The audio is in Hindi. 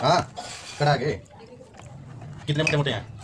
हाँ कड़ा के। कितने मोटे मोटे हैं?